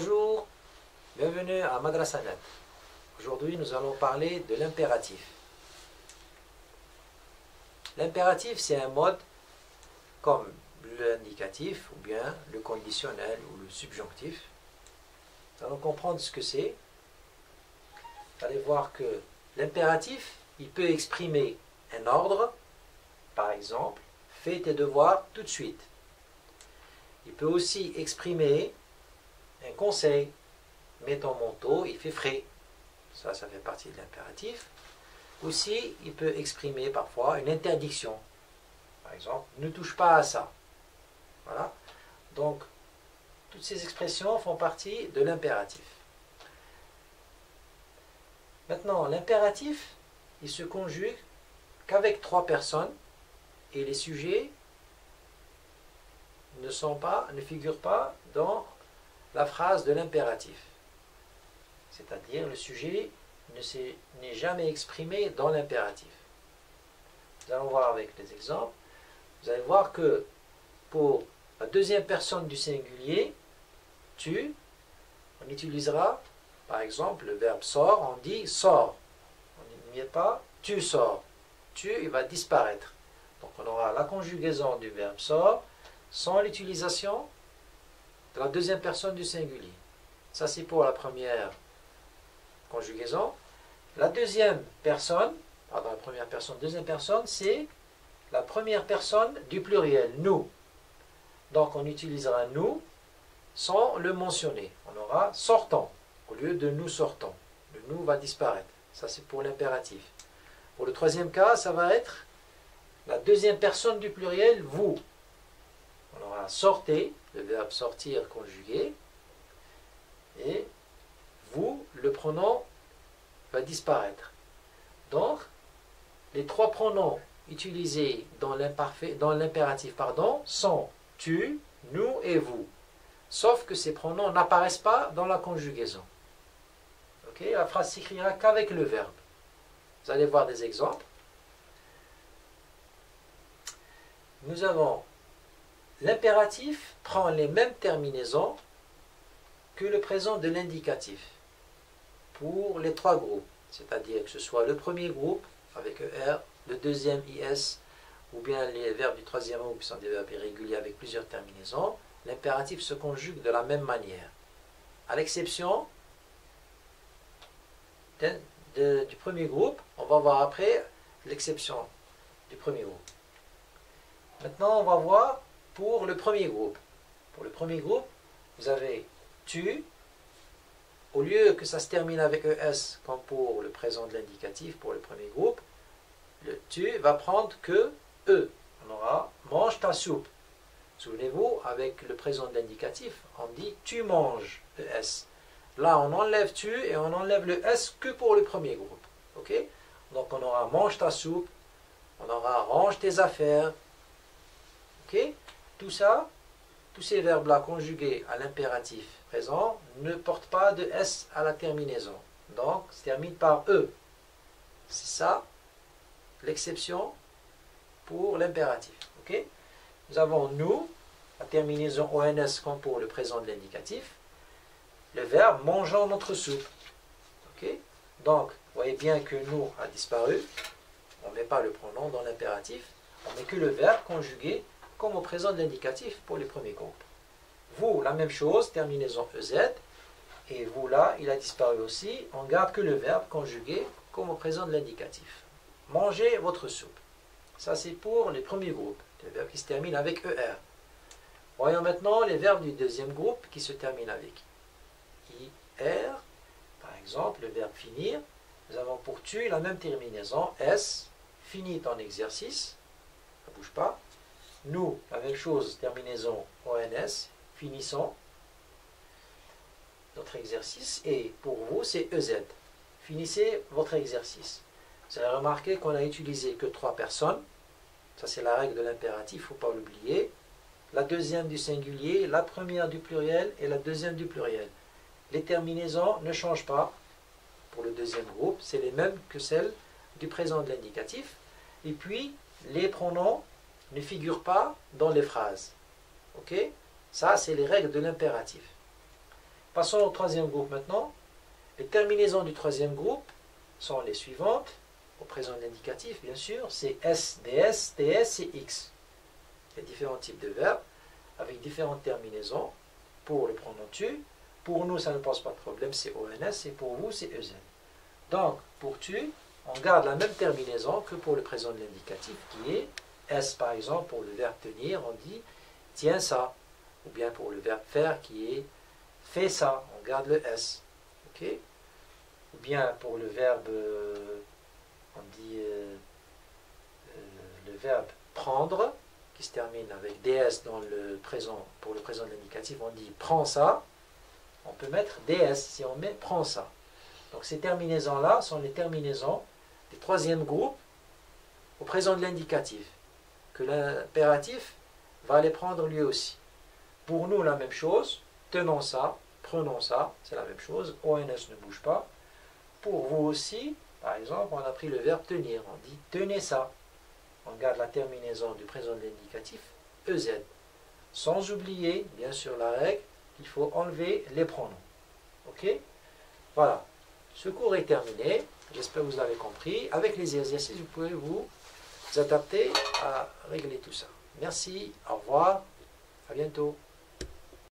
Bonjour, bienvenue à Madrasanet. Aujourd'hui, nous allons parler de l'impératif. L'impératif, c'est un mode comme l'indicatif ou bien le conditionnel ou le subjonctif. Nous allons comprendre ce que c'est. Vous allez voir que l'impératif, il peut exprimer un ordre, par exemple, fais tes devoirs tout de suite. Il peut aussi exprimer un conseil, mets ton manteau, il fait frais. Ça, ça fait partie de l'impératif. Aussi, il peut exprimer parfois une interdiction. Par exemple, ne touche pas à ça. Voilà. Donc, toutes ces expressions font partie de l'impératif. Maintenant, l'impératif, il se conjugue qu'avec trois personnes et les sujets ne sont pas, ne figurent pas dans de l'impératif. C'est-à-dire le sujet n'est jamais exprimé dans l'impératif. Nous allons voir avec les exemples. Vous allez voir que pour la deuxième personne du singulier, tu, on utilisera par exemple le verbe sort, on dit sort. On n'y pas tu sors. Tu, il va disparaître. Donc on aura la conjugaison du verbe sort sans l'utilisation la deuxième personne du singulier. Ça c'est pour la première conjugaison. La deuxième personne, pardon, la première personne, deuxième personne, c'est la première personne du pluriel, nous. Donc on utilisera nous sans le mentionner. On aura sortant au lieu de nous sortons. Le nous va disparaître. Ça c'est pour l'impératif. Pour le troisième cas, ça va être la deuxième personne du pluriel, vous. On aura sortez, le verbe sortir conjugué, et vous, le pronom va disparaître. Donc, les trois pronoms utilisés dans l'impératif pardon, sont tu, nous et vous. Sauf que ces pronoms n'apparaissent pas dans la conjugaison. la phrase s'écrira qu'avec le verbe. Vous allez voir des exemples. Nous avons l'impératif prend les mêmes terminaisons que le présent de l'indicatif pour les trois groupes, c'est-à-dire que ce soit le premier groupe avec ER, le deuxième IS, ou bien les verbes du troisième groupe qui sont des verbes irréguliers avec plusieurs terminaisons, l'impératif se conjugue de la même manière, à l'exception du premier groupe. On va voir après l'exception du premier groupe. Maintenant, on va voir pour le premier groupe. Pour le premier groupe, vous avez tu, au lieu que ça se termine avec ES comme pour le présent de l'indicatif pour le premier groupe, le tu va prendre que E. On aura mange ta soupe. Souvenez-vous, avec le présent de l'indicatif, on dit tu manges ES. Là, on enlève tu et on enlève le S que pour le premier groupe. Ok? Donc on aura mange ta soupe, on aura range tes affaires. Tout ça, tous ces verbes-là conjugués à l'impératif présent ne portent pas de S à la terminaison. Donc, se termine par E. C'est ça l'exception pour l'impératif. Ok? Nous avons nous, la terminaison ONS comme pour le présent de l'indicatif, le verbe mangeant notre soupe. Ok? Donc, vous voyez bien que nous a disparu. On ne met pas le pronom dans l'impératif. On met que le verbe conjugué comme au présent de l'indicatif pour les premiers groupes. Vous, la même chose, terminaison EZ. Et vous, là, il a disparu aussi. On garde que le verbe conjugué comme au présent de l'indicatif. Mangez votre soupe. Ça, c'est pour les premiers groupes, les verbes qui se terminent avec ER. Voyons maintenant les verbes du deuxième groupe qui se terminent avec IR. Par exemple, le verbe finir. Nous avons pour tu la même terminaison, S, fini ton exercice. Ça ne bouge pas. Nous, la même chose, terminaison ONS, finissons notre exercice. Et pour vous, c'est EZ. Finissez votre exercice. Vous avez remarqué qu'on a utilisé que trois personnes. Ça, c'est la règle de l'impératif, il ne faut pas l'oublier. La deuxième du singulier, la première du pluriel et la deuxième du pluriel. Les terminaisons ne changent pas pour le deuxième groupe, c'est les mêmes que celles du présent de l'indicatif. Et puis, les pronoms ne figurent pas dans les phrases. Ok? Ça, c'est les règles de l'impératif. Passons au troisième groupe maintenant. Les terminaisons du troisième groupe sont les suivantes. Au présent de l'indicatif, bien sûr, c'est S, DS, TS et X. Il différents types de verbes avec différentes terminaisons. Pour le pronom tu, pour nous, ça ne pose pas de problème, c'est ONS, et pour vous, c'est EZ. Donc, pour tu, on garde la même terminaison que pour le présent de l'indicatif, qui est S, par exemple, pour le verbe tenir, on dit tiens ça. Ou bien pour le verbe faire, qui est fais ça, on garde le S. ok? Ou bien pour le verbe, euh, on dit euh, euh, le verbe prendre, qui se termine avec DS dans le présent, pour le présent de l'indicatif, on dit prends ça. On peut mettre DS si on met prends ça. Donc ces terminaisons-là sont les terminaisons du troisième groupe au présent de l'indicatif, l'impératif va les prendre lui aussi. Pour nous, la même chose, tenons ça, prenons ça, c'est la même chose, ONS ne bouge pas. Pour vous aussi, par exemple, on a pris le verbe tenir, on dit tenez ça. On garde la terminaison du présent de l'indicatif, EZ. Sans oublier, bien sûr, la règle, il faut enlever les pronoms. Ok? Voilà. Ce cours est terminé. J'espère que vous l'avez compris. Avec les exercices, vous pouvez vous adapter à régler tout ça. Merci, au revoir, à bientôt.